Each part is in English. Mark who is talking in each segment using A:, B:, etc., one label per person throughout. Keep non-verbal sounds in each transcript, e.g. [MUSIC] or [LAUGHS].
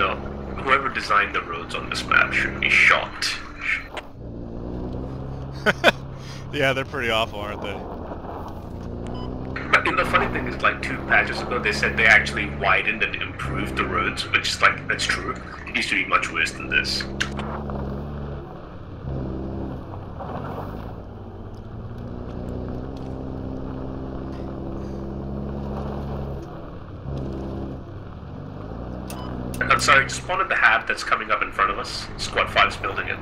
A: know, whoever designed the roads on this map should be shot. [LAUGHS]
B: yeah, they're pretty awful, aren't they?
A: But the funny thing is, like two patches ago, they said they actually widened and improved the roads, which is like that's true. It used to be much worse than this. Spawn at the hab that's coming up in front of us. Squad 5's building it.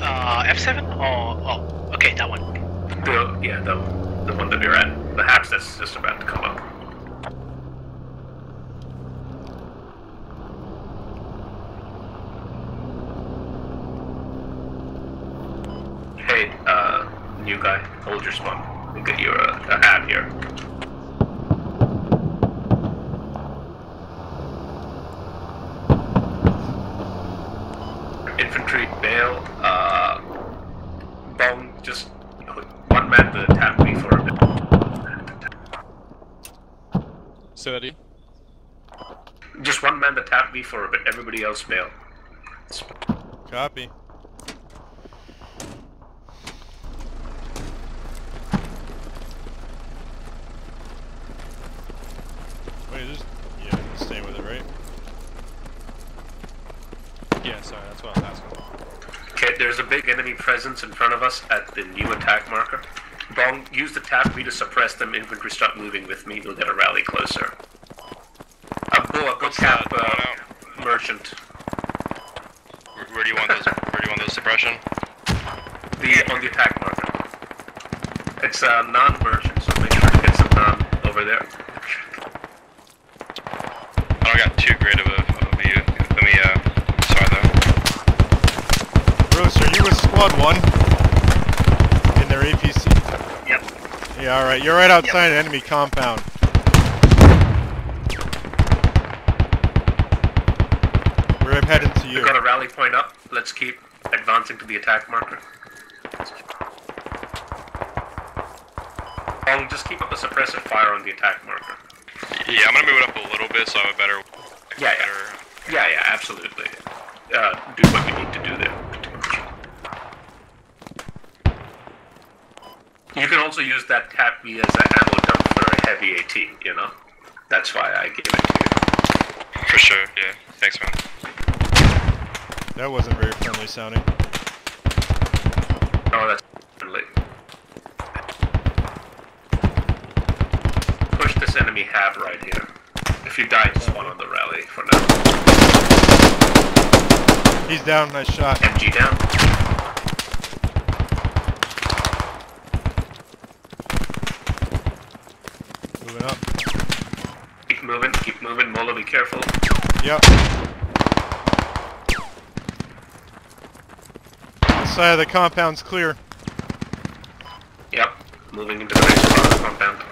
C: Uh, F7? Oh, oh, okay, that one.
A: The, yeah, the, the one that we're at. The habs that's just about to come up. Hey, uh, new guy, hold your spawn. We'll get you a, a hab here. Infantry bail, uh, bone, just one man to Tap V for a bit.
D: Say that again.
A: Just one man me for a bit, everybody else bail.
B: Copy. Wait, just yeah, stay with it, right?
D: Yeah, sorry, that's what I was asking.
A: Okay, there's a big enemy presence in front of us at the new attack marker. Bong, use the Tap V to suppress them. Infantry start moving with me. We'll get a rally closer. Uh, Boa, go cap uh, merchant.
E: Where, where do you want those? Where do you want those suppression?
A: The on the attack marker. It's uh, non-merchant, so make sure to get some non over there.
E: I don't got too great of a, of a view. Let me, uh, sorry though.
B: Bruce, are you with Squad 1? In their APC?
A: Yep.
B: Yeah, alright. You're right outside enemy compound. We're heading to you.
A: We've got a rally point up. Let's keep advancing to the attack marker. Bong, just keep up the suppressive fire on the attack marker.
E: Yeah, I'm gonna move it up a little bit so I have a better.
A: Yeah, yeah.
E: better
A: Yeah, yeah, absolutely. Uh, do what we need to do there. You can also use that Tap V as an ammo dump for a heavy AT, you know? That's why I gave it to you.
E: For sure, yeah. Thanks, man.
B: That wasn't very friendly sounding.
A: Oh, that's friendly. Push this enemy half right here. If you die, just one on the rally for now.
B: He's down, nice shot.
A: MG down.
B: Moving up.
A: Keep moving, keep moving. Mola, be careful.
B: Yep. Side of the compound's clear.
A: Yep. Moving into the next part of the compound.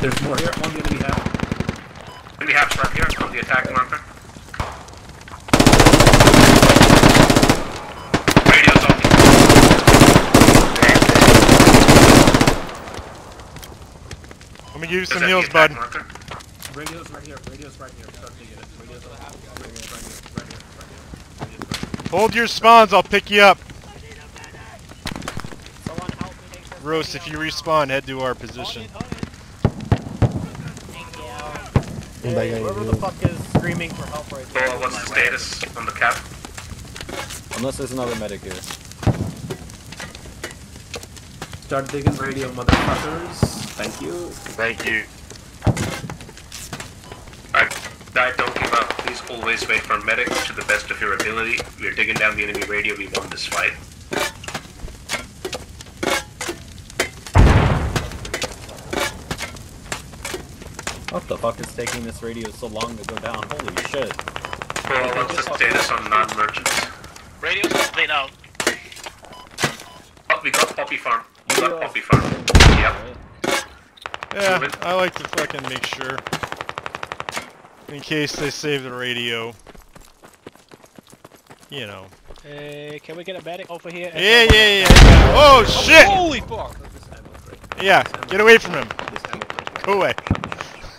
F: There's more here on the enemy half.
A: Enemy habs right here on the attack marker. Radio's off.
B: Let me give you some
A: that the
B: heals, bud.
A: Marker?
F: Radio's right here. Radio's right here. Start digging it. Radio's right here. Radio's right here. Right here. Right here. Radio's right here.
B: Hold your spawns, I'll pick you up.
C: Someone help me take this
B: Roast, if you respawn, head to our position.
G: Whoever the fuck is screaming for help right there.
A: Boa, what's the status on the cap?
G: Unless there's another medic here.
F: Start digging radio, motherfuckers. Thank you.
E: Thank you.
A: Alright, guy, don't give up. Please always wait for medics to the best of your ability. We're digging down the enemy radio. We won this fight.
G: What the fuck is taking this radio so long to go down? Holy shit.
A: Boa, what's the status on non-merchants?
C: Radio's complete out.
A: Oh, we got Poppy Farm. We got Poppy Farm. Yep.
B: Yeah, I like to fucking make sure. In case they save the radio. You know.
C: Hey, can we get a medic over here?
B: Yeah, yeah, yeah. yeah. Oh shit!
D: Holy fuck!
B: Yeah, get away from him. Go away.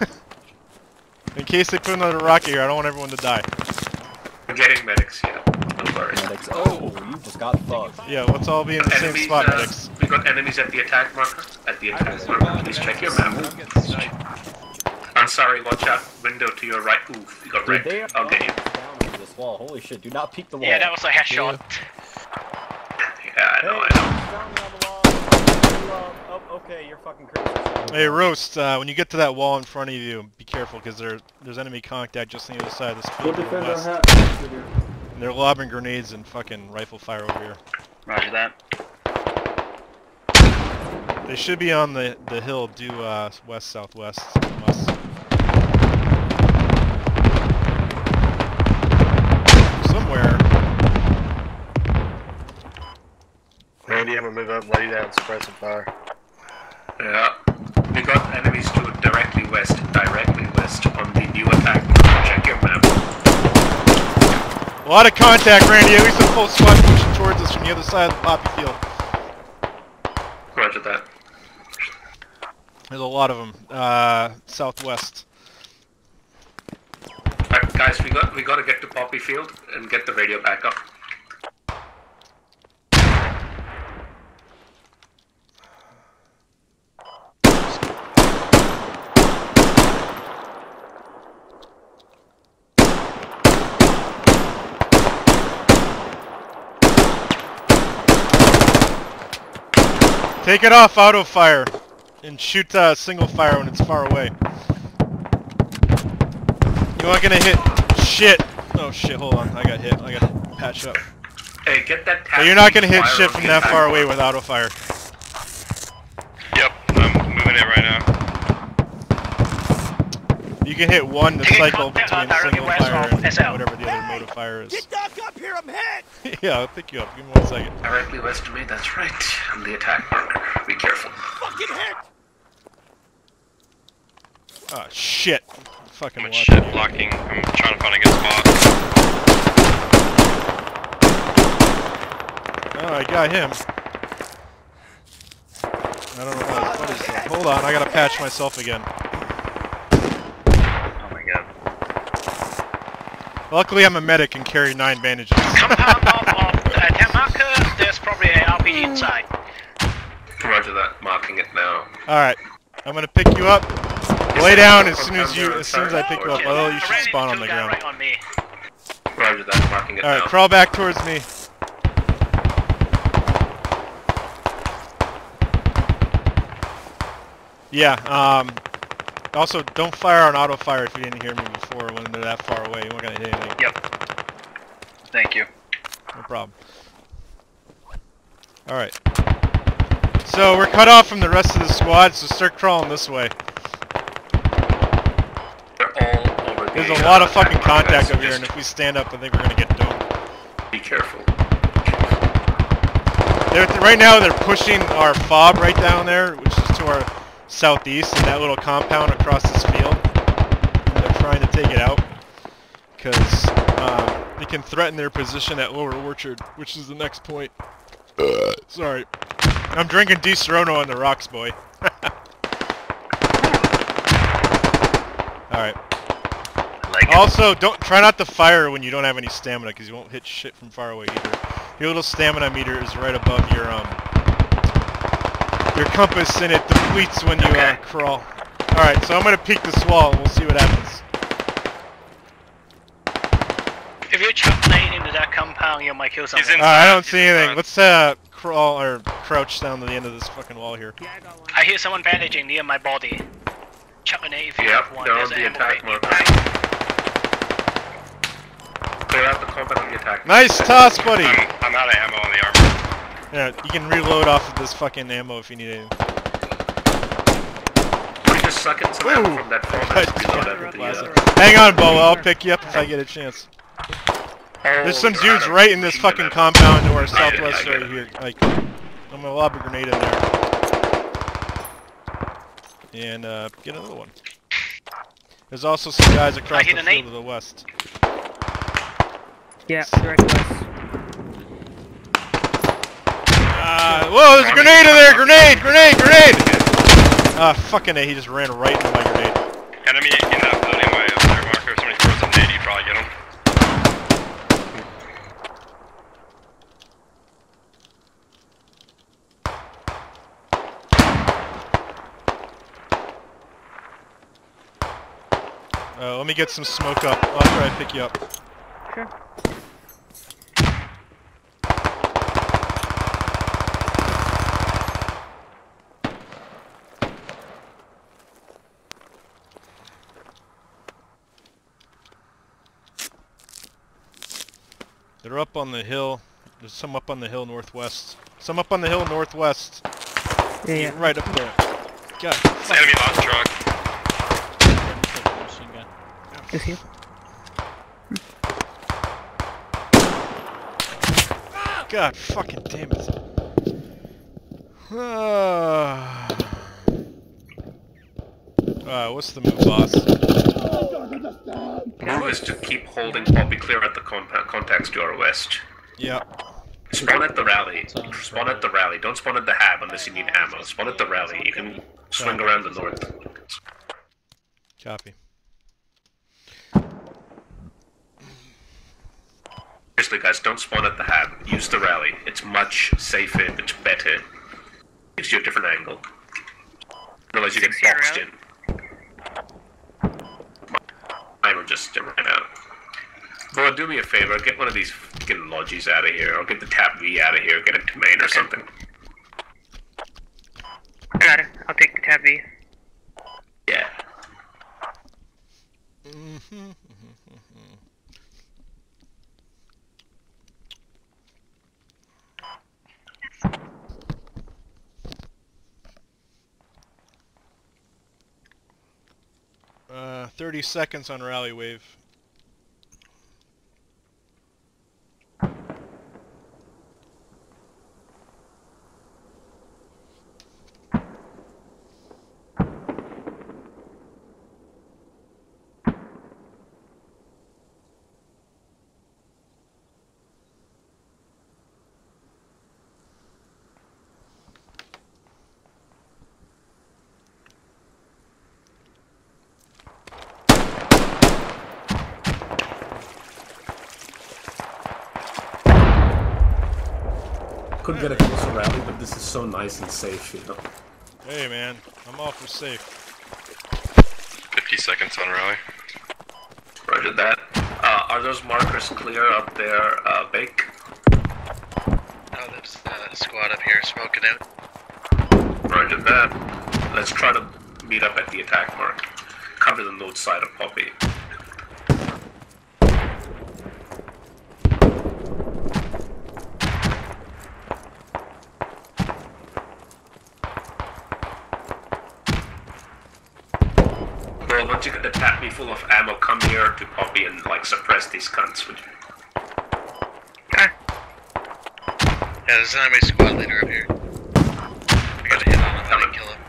B: [LAUGHS] In case they put another rocket here, I don't want everyone to die.
A: We're getting medics, yeah. Don't worry.
G: Medics. Oh, you just got fucked.
B: Yeah, let's all be in the same spot,
A: uh,
B: medics.
A: we got enemies at the attack marker. At the attack marker. Please check your map. I'm sorry, watch out. Window to your right. Oof, you got
G: Dude,
A: wrecked.
G: they
A: I'll get you.
G: down to this wall. Holy shit! Do not peek the wall.
C: Yeah, that was a headshot.
A: Yeah, I
G: Hey,
A: know, I know.
G: down on the wall. You, Oh, okay, you're fucking crazy.
B: Hey, Roast, uh, when you get to that wall in front of you, be careful, because there, there's enemy contact just on the other side of this field to the west. And they're lobbing grenades and fucking rifle fire over here.
C: Roger that.
B: They should be on the, the hill due uh, west southwest. West.
H: Randy, I'm gonna move up, lay down, suppressive fire.
A: Yeah. We got enemies to directly west, directly west on the new attack. Check your map.
B: A lot of contact, Randy. At least a full squad pushing towards us from the other side of the poppy field.
A: Roger that.
B: There's a lot of them. Uh, southwest.
A: Alright, guys, we got we gotta get to Poppy Field and get the radio back up.
B: Take it off auto fire and shoot uh, single fire when it's far away. You aren't gonna hit shit. Oh shit, hold on. I got hit. I got patch up.
A: Hey, get that
B: But you're not gonna hit shit from that far away with auto fire.
E: Yep, I'm moving it right now.
B: You can hit one to cycle between
C: directly
B: single fire and whatever the other mode of fire is.
I: Get back up here, I'm hit! [LAUGHS]
B: yeah, I'll pick you up. Give me one second.
A: Directly west of me, that's right. I'm the attack marker. Be careful.
I: Fucking hit!
B: Oh shit. Fucking
E: I'm shit blocking. I'm trying to find a good spot.
B: Oh, I got him. I don't know what, what is that. Hold on, I gotta patch myself again.
C: Oh my god.
B: Luckily, I'm a medic and carry nine bandages.
C: Compound of, of the attack marker, there's probably an RPG inside.
A: Roger that. Marking it now.
B: Alright, I'm gonna pick you up. Lay down as soon as you, as soon as I pick you up. Although you should spawn on the ground.
C: Right on me.
A: Roger that. Marking it
B: Alright,
A: now.
B: crawl back towards me. Yeah, um, also don't fire on auto fire if you didn't hear me before when they're that far away. You weren't gonna hit anything.
C: Yep. Thank you.
B: No problem. Alright. So we're cut off from the rest of the squad, so start crawling this way.
A: They're all over
B: There's a lot of fucking contact over here, and if we stand up, I think we're gonna get domed.
A: Be careful.
B: They're, right now, they're pushing our fob right down there, which is to our southeast, in that little compound across this field. They're trying to take it out, because um, they can threaten their position at Lower Orchard, which is the next point. Sorry. I'm drinking Disaronno on the rocks, boy. [LAUGHS] Alright.
C: Like.
B: Also, don't try not to fire when you don't have any stamina, because you won't hit shit from far away either. Your little stamina meter is right above your um your compass, and it depletes when you uh, crawl. All right, so I'm gonna peek this wall, and we'll see what happens.
C: If you chuck lane into that compound, you might kill something.
E: He's
B: All right, I don't
E: He's
B: see anything.
E: front.
B: Let's uh crawl or crouch down to the end of this fucking wall here.
C: I hear someone bandaging near my body. Chuck an A if you
A: Yep,
C: have one.
A: they're
C: There's
A: the attack
C: crate
A: Clear out the combat on the attack.
B: Nice toss, buddy.
E: I'm, I'm out of ammo on the armor.
B: Yeah, you can reload off of this fucking ammo if you need it.
A: We just suck in some ammo from that form
B: Good
A: reload everything. uh,
B: Hang on, Bo. I'll pick you up if I get a chance. There's some dudes right in this fucking compound to our
A: I get it,
B: southwest
A: I get
B: right here. Like, I'm gonna lob a grenade in there. And, uh, get another one. There's also some guys across the
C: an
B: field
C: eight.
B: to the west.
J: Yeah, direct west.
B: Uh, whoa, there's a grenade in there! Grenade! Grenade! Grenade! Ah, fucking A, he just ran right into my grenade.
E: Enemy in that building way up there, marker. If somebody throws a nade, you probably get him.
B: Uh, let me get some smoke up. I'll try to pick you up.
J: Sure.
B: On the hill. There's some up on the hill northwest. Some up on the hill northwest.
J: Yeah, yeah.
B: Right up there. God,
E: Enemy lost truck.
D: Machine gun.
J: Is he?
B: God fucking damn it. [SIGHS] Ah. uh, what's the move, boss?
A: Move is to keep holding Poppy clear at the compa- contacts to our west.
B: Yeah.
A: Spawn at the rally. Spawn at the rally. Don't spawn at the hab unless you need ammo. Spawn at the rally. You can swing around the north.
B: Copy.
A: Seriously, guys, don't spawn at the hab. Use the rally. It's much safer. It's better. Gives you a different angle. Otherwise, you get boxed in. Mine will just ran out. Bro, do me a favor. Get one of these fucking lodges out of here, or get the Tap V out of here. Get it to main or something.
J: I got it. I'll take the Tap V.
A: Yeah. Mm-hmm.
B: Uh, 30 seconds on rally wave.
F: Couldn't get a closer rally, but this is so nice and safe, you know.
B: Hey man, I'm all for safe.
E: 50 seconds on rally.
A: Roger that. Uh, are those markers clear up there, uh, Bake?
C: Oh, there's a squad up here smoking out.
A: Roger that. Let's try to meet up at the attack mark. Cover the north side of Poppy. The Tap V full of ammo, come here to Poppy and like suppress these cunts. Would you?
C: Okay. Yeah, there's an enemy squad leader up here. We gotta hit on him and kill him.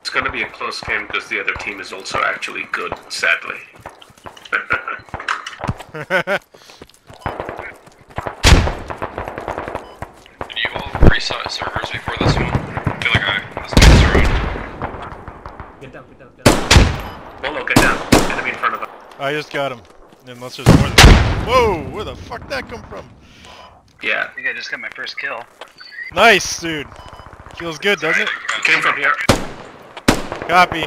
A: It's gonna be a close game because the other team is also actually good, sadly. [LAUGHS]
E: Did you all reset servers before this one? I feel like I was getting thrown.
F: Get down, get down, get down.
A: Bolo, get down. Enemy in front of us.
B: I just got him. Unless there's more than Whoa, where the fuck that come from?
A: Yeah,
C: I think I just got my first kill.
B: Nice, dude. Feels good, doesn't it?
A: came from here.
B: Copy.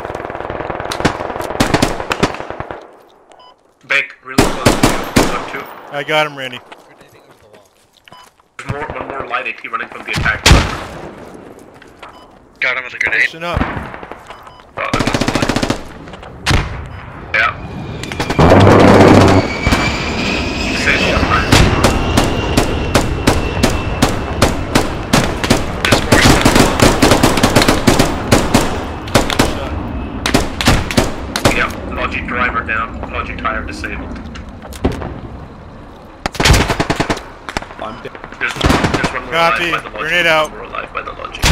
A: Bake, really close to you. Up two.
B: I got him, Randy.
A: There's more, one more light AT running from the attack.
C: Got him with a grenade.
B: Pushing up.
A: Oh, that was light. Yeah. disabled.
F: I'm dead.
A: There's, there's one more
B: Copy. Grenade out.
A: One more alive by the logic.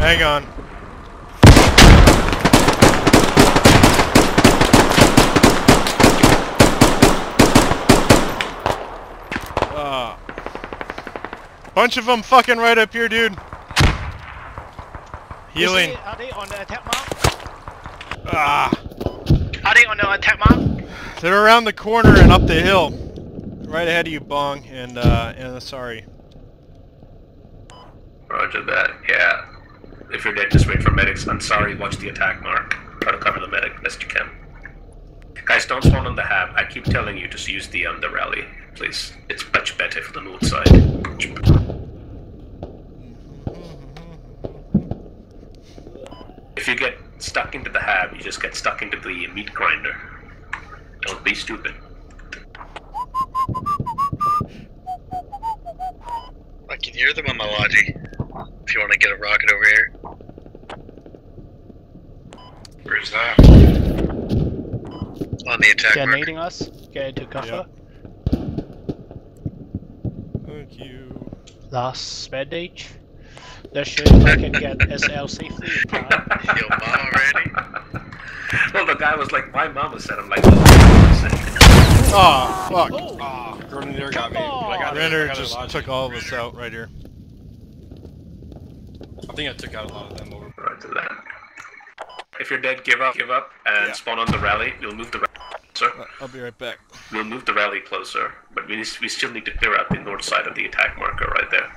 B: Hang on. Bunch of them fucking right up here, dude. Healing.
I: Are they on the attack mark?
B: Ah.
I: Are they on the attack mark?
B: They're around the corner and up the hill. Right ahead of you, Bong, and, uh, and sorry.
A: Roger that. Yeah. If you're dead, just wait for medics. I'm sorry. Watch the attack mark. Try to cover the medic best you can. Guys, don't spawn on the hab. I keep telling you just use the um, the rally, please. It's much better for the north side. Much better. If you get stuck into the hab, you just get stuck into the meat grinder. Don't be stupid.
C: I can hear them on my logi. If you want to get a rocket over here.
E: Where's that?
C: On the attack mark.
I: Grenading us. Get into cover.
B: Thank you.
I: Last bandage. Let's show if I can get SL safely in time.
C: Yo, mom already?
A: well, the guy was like, my mama said. I'm like, oh, my mama.
B: Oh, fuck.
D: Ah, Grenadier got me. but I got it- I got
B: just took all of us out right here.
D: I think I took out a lot of them over.
A: Right to that. If you're dead, give up, give up, and
B: Yeah.
A: spawn on the rally. We'll move the rally closer.
B: I'll be right back.
A: We'll move the rally closer, but we, need, we still need to clear out the north side of the attack marker right there.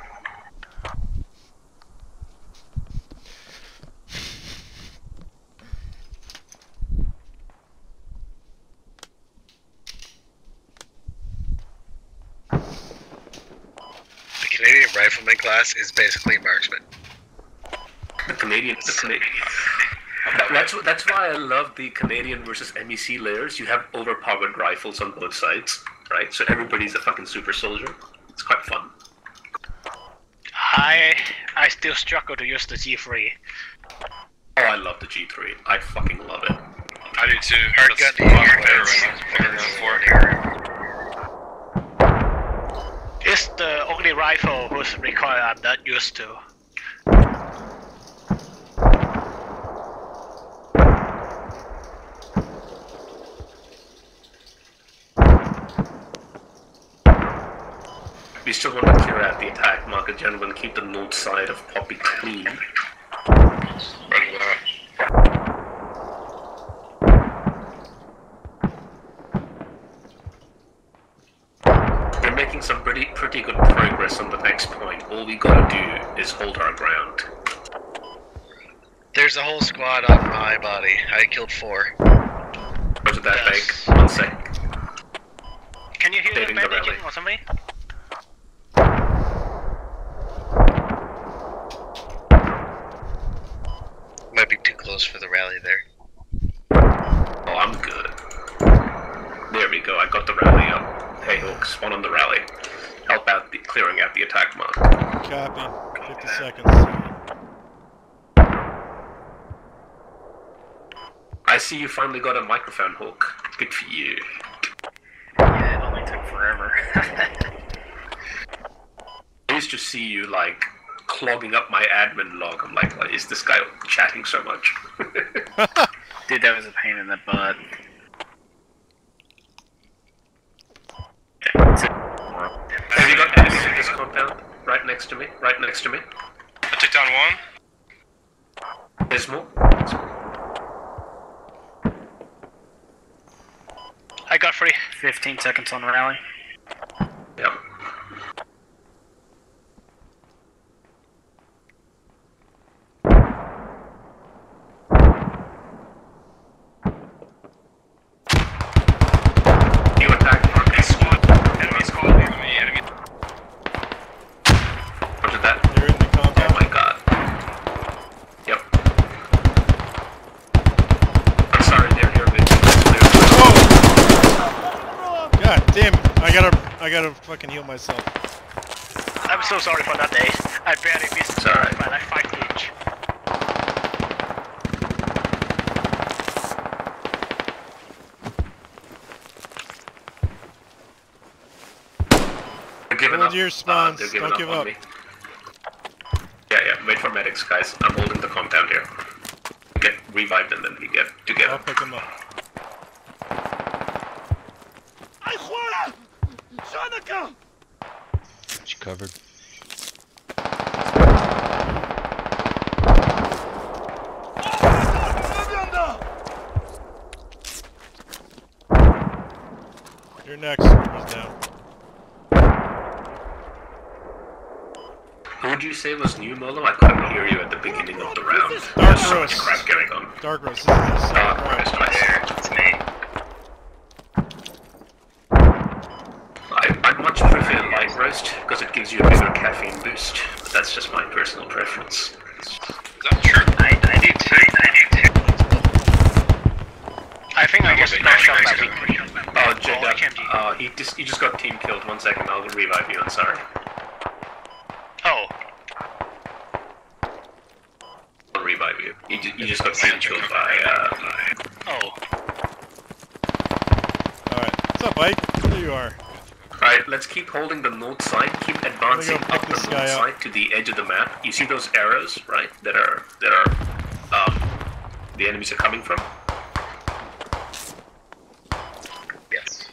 C: The Canadian rifleman class is basically marksman.
A: The Canadian, the Canadian. That's that's why I love the Canadian versus MEC layers. You have overpowered rifles on both sides, right? So everybody's a fucking super soldier. It's quite fun.
I: I I still struggle to use the G3.
A: Oh, I love the G3. I fucking love it.
E: I do too.
C: Hard
E: That's
C: gun to
E: what I'm
C: hear.
E: playing
C: It's
E: right now. Playing around four.
I: It's the only rifle whose recoil I'm not used to.
A: We still want to clear out the attack marker, gentlemen. Keep the north side of Poppy clean.
E: Roger that.
A: We're making some pretty pretty good progress on the next point. All we gotta do is hold our ground.
C: There's a whole squad on my body. I killed four.
A: Roger that,
C: Yes.
A: Bank. One sec.
I: Can you hear the
A: Saving the
I: bandaging
A: rally.
I: or something?
C: Might be too close for the rally there.
A: Oh, I'm good. There we go. I got the rally up. Hey, Hawk, spawn on the rally. Help out the clearing out the attack mark.
B: Copy. 50 seconds.
A: I see you finally got a microphone, hook. Good for you.
J: Yeah, it only took forever. [LAUGHS]
A: I used to see you like clogging up my admin log. I'm like, is this guy chatting so much? [LAUGHS]
J: Dude, that was a pain in the butt.
A: Have you got enemies in compound? Right next to me. Right next to me.
E: I took down one.
A: There's more.
I: I got three.
J: 15 seconds on rally.
A: Yep. You attack mark.
E: Enemy squad. Enemy, enemy.
A: Roger that.
B: They're in the
A: Oh
B: compound.
A: my god. Yep. I'm sorry, they're here with
B: Whoa! God damn it. I gotta, I gotta fucking heal myself.
I: I'm so sorry for that day. I barely missed
A: it alright.
I: by like five inch.
A: They're
B: Hold
A: up.
B: your
A: Uh,
B: spawns.
A: they're
B: Don't
A: up
B: give
A: on
B: up.
A: me. Yeah, yeah. wait for medics, guys. I'm holding the compound here. Get revived and then we get
B: I'll
A: together.
B: pick him up.
D: She covered.
B: You're next. He's down.
A: Who would you say was new, Molo? I couldn't hear you at the beginning of the round.
B: Dark
A: There's so much
B: Rose.
A: crap going on.
B: Dark Rose. This is the second
A: Dark. Rose, nice.
J: It's me.
A: I, I much prefer because it gives you a bigger caffeine boost. But that's just my personal preference.
E: Is that true?
J: I, I do too. I do too. I think I just got shot by.
A: Oh, Jed,
J: Oh,
A: uh, he just he just got team killed. One second, I'll revive you. I'm sorry.
J: Oh,
A: I'll revive you. You, ju- you just got team killed by. Uh,
J: oh.
B: Alright. What's up, Ike? There you are.
A: Alright, let's keep holding the north side. Keep advancing up the north
B: up.
A: side to the edge of the map. You see those arrows, right? That are that are um the enemies are coming from.
J: Yes.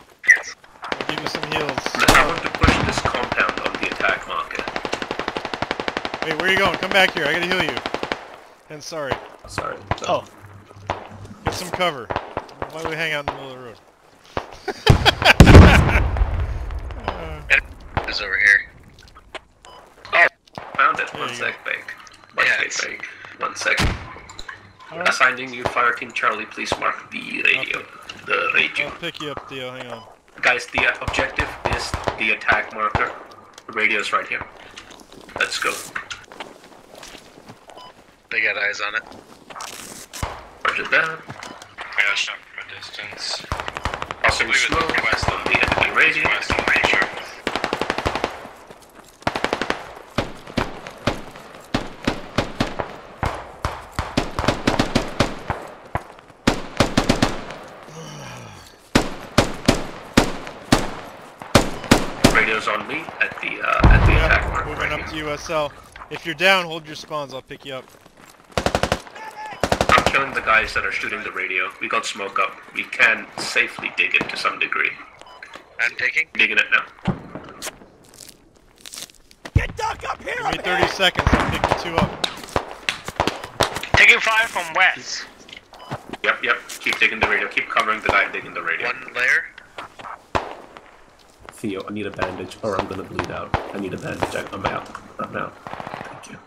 B: I'll give you some heals.
A: I want to push this compound on the attack marker.
B: Wait, where are you going? Come back here. I gotta heal you. And sorry.
A: Sorry.
J: Oh.
B: Get some cover. Why do we hang out in the middle of the road? Uh,
C: Is over here.
A: Oh, Found it.
B: There
A: One
B: you
A: sec, Bake. One
C: Yeah,
A: sec,
C: it's-
A: Bake. One second.
B: Alright.
A: Assigning you Fire Team Charlie, please mark the radio. The radio.
B: I'll pick you up, Theo. Hang on.
A: Guys, the objective is the attack marker. The radio's right here. Let's go.
C: They got eyes on it.
A: Roger that.
E: I got shot from a distance.
A: Also,
E: Leave it
A: smoke
E: west
A: on the enemy radio.
E: West, I'm pretty sure.
A: Radio's on me at the uh, at the attack
B: Yep,
A: marker
B: moving
A: right
B: up to
A: here.
B: USL. If you're down, hold your spawns. I'll pick you up.
A: I'm killing the guys that are shooting the radio. We got smoke up. We can safely dig it to some degree.
C: I'm taking.
A: Digging it now. Get duck up here!
B: Give me 30 seconds. I'll pick you two up.
J: Taking fire from west.
A: Yep, yep. Keep digging the radio. Keep covering the guy digging the radio.
C: One layer.
A: Theo, I need a bandage or I'm gonna bleed out. I need a bandage. I- I'm out. I'm out. Thank you.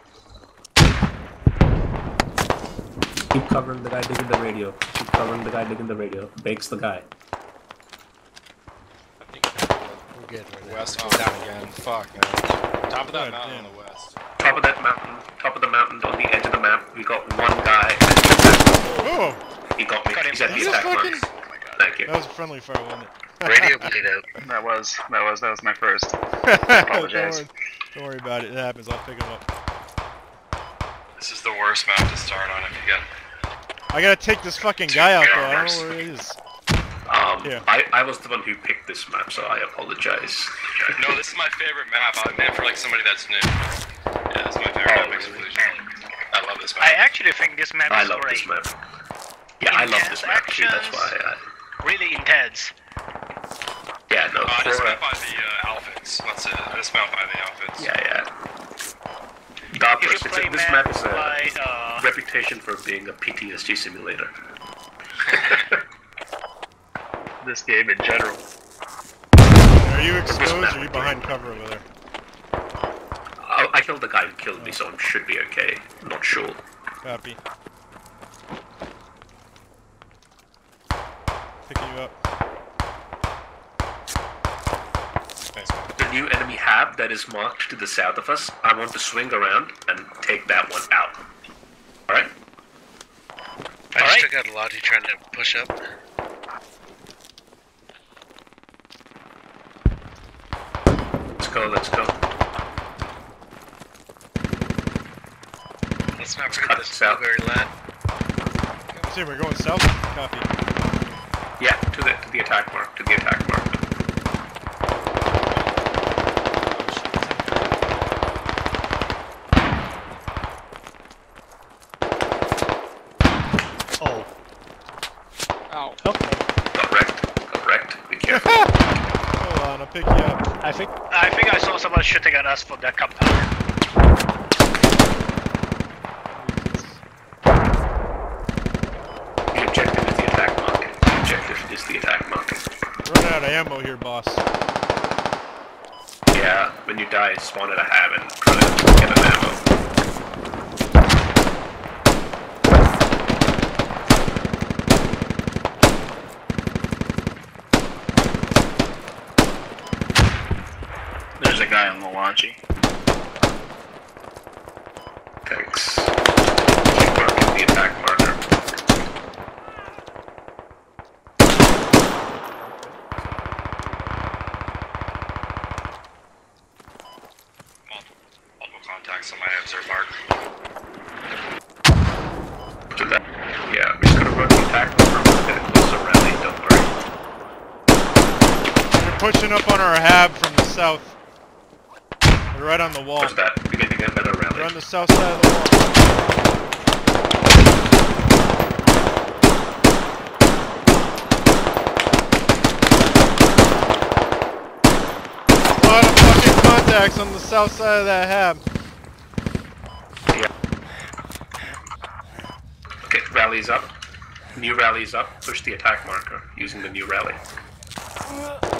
A: Keep covering the guy digging the radio. Keep covering the guy digging the radio. Bakes the guy.
D: I think we're good right now. West goes down again. Fuck, man. Top of that mountain
B: damn.
D: on the west.
A: Top of that mountain. Top of the mountain on the edge of the map. We got one guy.
B: Oh!
A: He got me.
J: Got.
A: He's at the
B: He's
A: attack
B: fucking-
A: marks. Thank you.
B: That was a friendly fire, wasn't it?
C: Radio bleed out.
J: That was that was that was my first. [LAUGHS]
B: don't,
J: Apologize.
B: worry, don't worry about it. It happens. I'll pick him up.
E: This is the worst map to start on if you get.
B: I gotta take this fucking guy out, though. I don't know where he is.
A: Um,
B: Yeah.
A: I, I was the one who picked this map, so I apologize.
E: No, this is my favorite map. I meant for like somebody that's new. Yeah, this is my favorite
A: Oh,
E: map.
A: really?
E: I love this map.
J: I actually think this map
A: I
J: is
A: love
J: great.
A: this map. Yeah, I love this
J: Intense
A: map too. That's why. I,
J: Really intense.
A: Yeah, no.
E: Uh, I just
A: for-
E: by the uh, outfits. That's it. I just meant by the outfits.
A: yeah, yeah. Dark
J: If you
A: Horse, it's a, this map is a
J: by uh,
A: reputation for being a PTSD simulator. [LAUGHS]
J: this game in general.
B: Are you exposed or are you behind cover over there?
A: I, I killed the guy who killed me, so I should be okay. I'm not sure.
B: Copy. Picking you up.
D: Thanks, man.
A: The new enemy hab that is marked to the south of us, I want to swing around and take that one out. Alright?
C: I just
J: Alright.
C: took out a Lottie trying to push up.
A: Let's go, let's go.
C: Let's not
A: cut
C: forget this
A: this out.
C: blueberry lad.
B: See, we're going south. Copy.
A: Yeah, to the to the attack mark, to the attack mark.
I: Okay.
A: Correct. Correct. Be careful.
B: Hold on, I'll pick you up.
I: I think
J: I think I saw someone shooting at us from that compound.
A: The objective is the attack market. The objective is the attack market.
B: Run out of ammo here, boss.
A: Yeah, when you die, spawn at a hab and try to get an ammo.
J: There's a guy on the launchy.
A: Thanks. Keep working the attack marker.
E: Multiple, contacts on my observe mark.
A: That. Yeah, we're just gonna run the attack marker. We're rally, don't worry.
B: They're pushing up on our hab from the south. They're right on the wall.
A: What's that? We're getting a better
B: They're on the south side of the wall. A lot of fucking contacts on the south side of that hab. Yeah.
A: Okay, rallies up. New rallies up. Push the attack marker using the new rally.
I: Uh,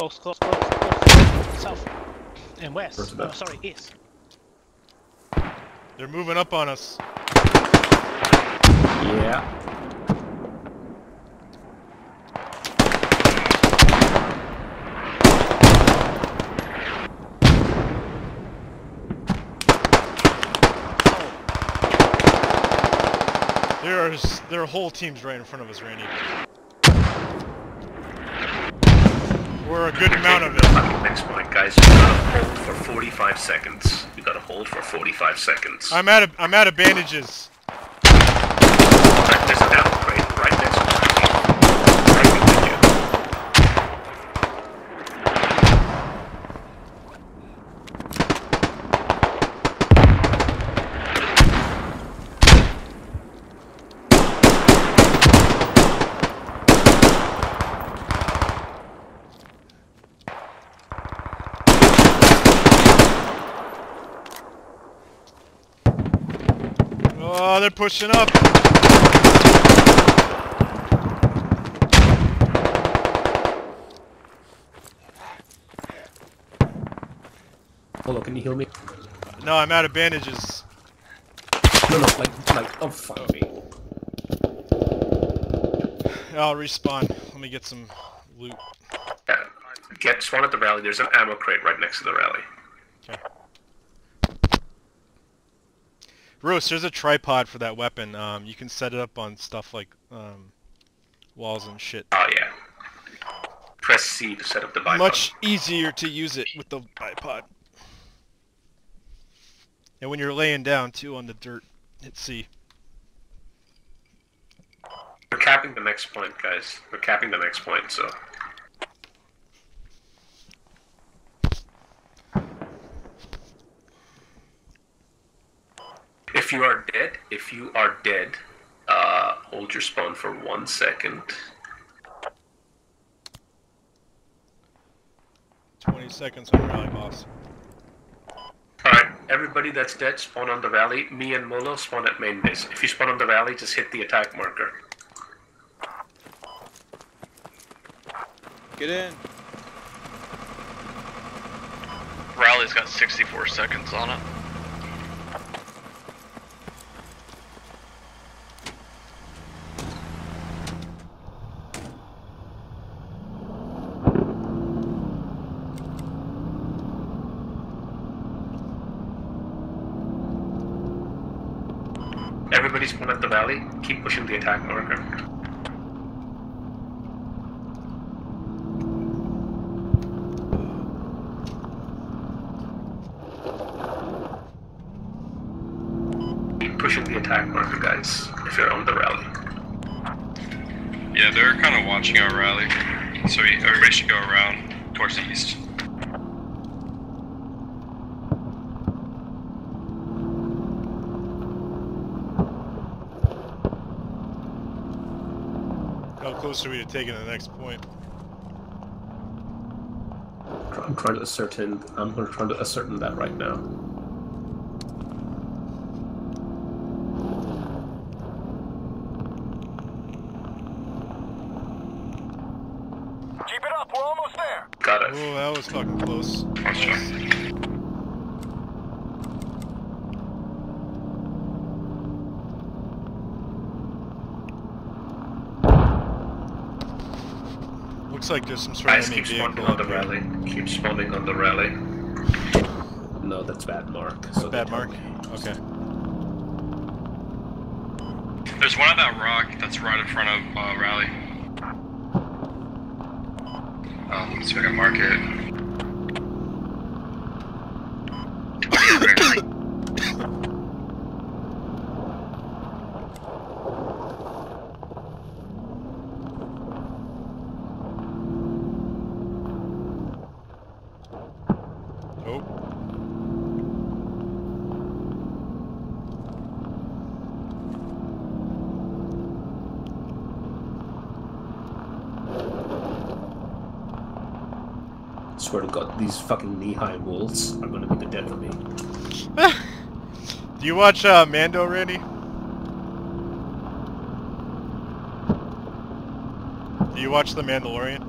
I: close, close, close, close. South and west. Oh, sorry, east.
B: They're moving up on us.
G: Yeah.
B: There's their whole team's right in front of us, Randy. We're a good amount of it.
A: Next point, guys. We gotta hold for 45 seconds. We gotta hold for 45 seconds.
B: I'm out of I'm out of bandages.
A: Right, there's an ammo crate right next to me. Right behind you.
B: Oh, they're pushing up.
G: Hello, can you heal me?
B: No, I'm out of bandages.
G: No, no, like, like, oh fuck me.
B: I'll respawn. Let me get some loot.
A: Yeah. Get spawn at the rally. There's an ammo crate right next to the rally.
B: Roast, there's a tripod for that weapon. Um, you can set it up on stuff like um, walls and shit.
A: Oh yeah. Press C to set up the bipod.
B: Much easier to use it with the bipod. And when you're laying down too on the dirt, hit C.
A: We're capping the next point, guys. We're capping the next point, so. If you are dead, if you are dead, uh, hold your spawn for one second.
B: 20 seconds on rally boss.
A: Alright, everybody that's dead, spawn on the rally. Me and Molo spawn at main base. If you spawn on the rally, just hit the attack marker.
D: Get in.
C: Rally's got 64 seconds on it.
A: Everybody spawn at the rally. Keep pushing the attack marker. Keep pushing the attack marker, guys, if you're on the rally.
E: Yeah, they're kind of watching our rally, so everybody should go around towards the east.
B: How close are we to taking the next point?
A: I'm trying to ascertain. I'm trying to ascertain that right now.
K: Keep it up, we're almost there.
A: Got it.
B: Oh, that was fucking close.
E: Let's try.
B: Looks like there's some sort of enemy
A: keep
B: vehicle
A: spawning on the
B: here.
A: rally. Keep spawning on the rally. No, that's bad mark. So
B: Bad mark?
A: me.
B: Okay.
E: There's one on that rock that's right in front of uh, rally. Um, let's see if I can mark it.
B: Oh.
A: Swear to God, these fucking knee-high walls are gonna be the death of me.
B: Do you watch uh, Mando, Randy? Do you watch The Mandalorian?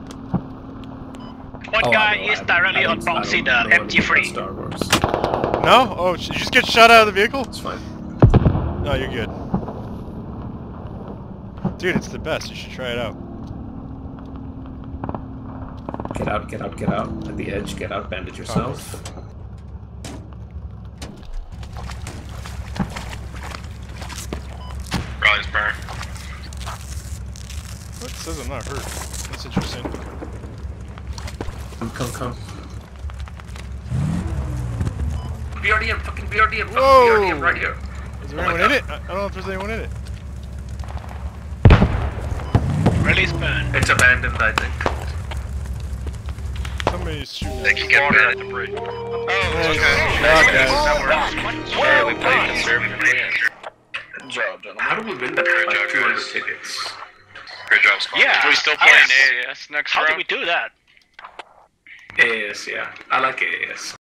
J: One
A: Oh, I
J: guy is
A: I-
J: directly on
A: don't- I
J: the
A: know anything about
J: MG3.
A: Star Wars.
B: No? Oh, did you just get shot out of the vehicle?
A: It's fine.
B: No, you're good. Dude, it's the best. You should try it out.
A: Get out, get out, get out. At the edge, get out, bandage yourself.
E: Rally's burnt.
B: What? It says I'm not hurt. That's interesting.
A: Come, come, come. BRDM, fucking BRDM, fucking
B: Whoa!
A: BRDM right here.
B: Is there
A: Oh
B: anyone in it? I I don't know if there's anyone in it.
J: Release burn.
A: It's abandoned, I think.
B: Somebody's shooting.
C: They can get
E: Water at the bridge.
C: Oh,
B: Nice
C: okay.
B: shot, guys.
C: Yeah, we played conservatively.
J: Good job, gentlemen.
A: How do we win that
E: Great
A: by
E: job,
A: 200 tickets?
E: Great job, squad.
J: Yeah.
C: we still playing AAS next
J: How did we do that?
A: AAS, yeah. I like AAS.